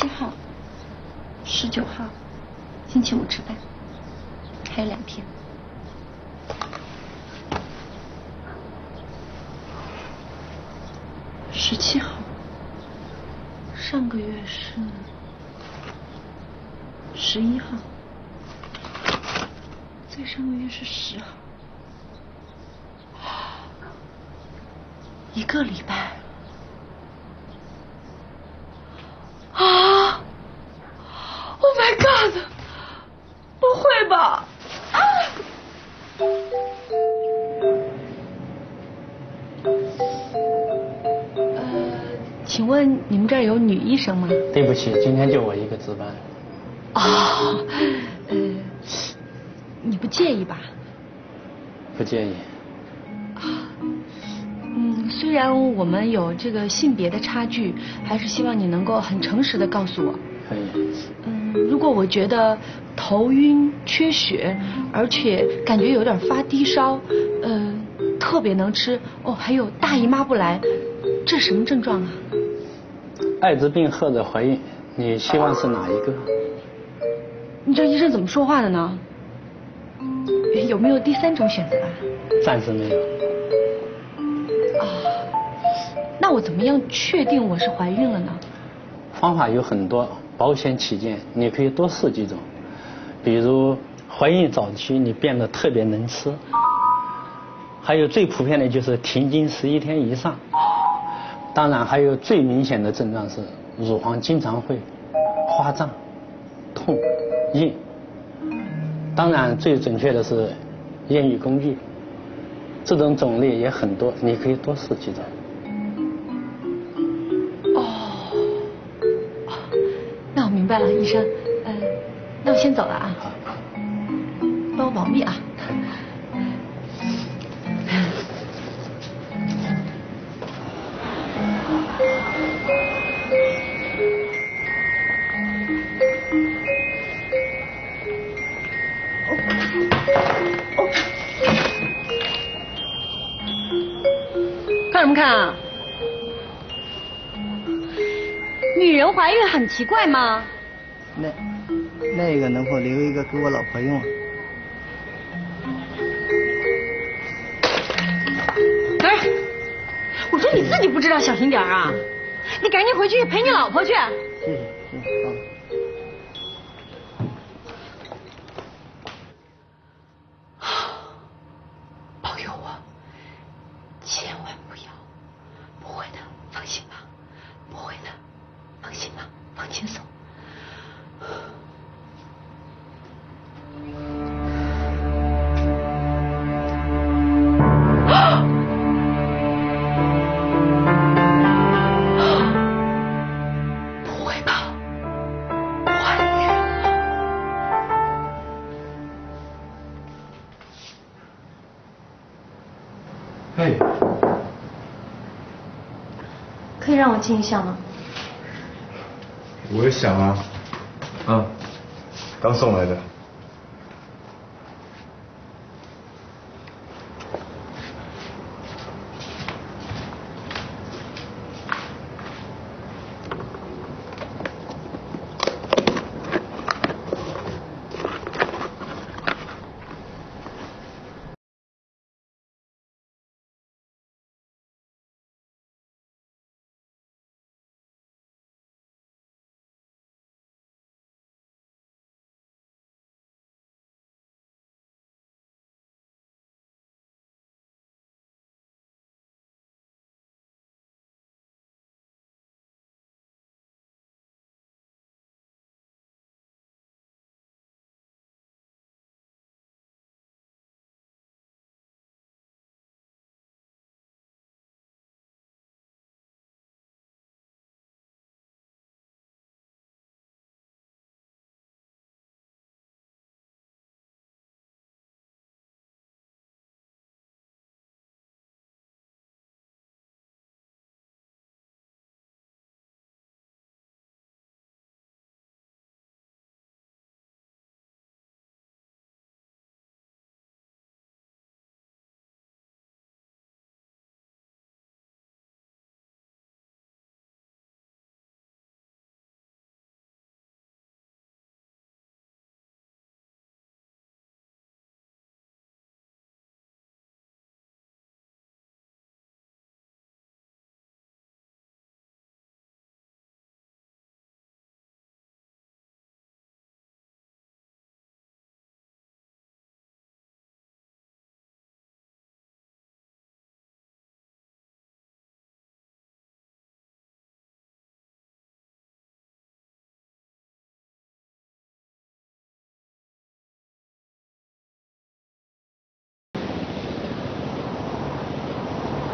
七号、十九号，星期五吃饭，还有两天。十七号，上个月是十一号，再上个月是十号，一个礼拜。啊！Oh my God！不会吧？啊！呃，请问你们这儿有女医生吗？对不起，今天就我一个值班。啊，呃，你不介意吧？不介意。嗯，虽然我们有这个性别的差距，还是希望你能够很诚实的告诉我。可以。嗯，如果我觉得头晕、缺血，而且感觉有点发低烧，呃，特别能吃，哦，还有大姨妈不来，这什么症状啊？艾滋病或者怀孕，你希望是哪一个？你这医生怎么说话的呢？有没有第三种选择啊？暂时没有。啊，那我怎么样确定我是怀孕了呢？方法有很多，保险起见，你可以多试几种。比如怀孕早期你变得特别能吃，还有最普遍的就是停经十一天以上。当然还有最明显的症状是乳房经常会花胀、痛、硬。当然最准确的是验孕工具，这种种类也很多，你可以多试几种。明白了，医生。嗯、那我先走了啊。帮我保密啊。看什么看啊？女人怀孕很奇怪吗？那那个能否留一个给我老婆用啊？哎，我说你自己不知道小心点儿啊！你赶紧回去陪你老婆去。谢谢，谢谢，哎，可以让我进一下吗？我也想啊。嗯，刚送来的。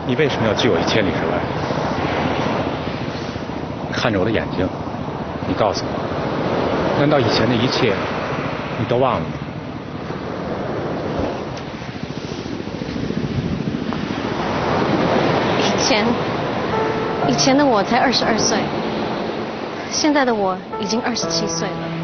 你为什么要拒我于千里之外？看着我的眼睛，你告诉我，难道以前的一切你都忘了？以前，以前的我才二十二岁，现在的我已经二十七岁了。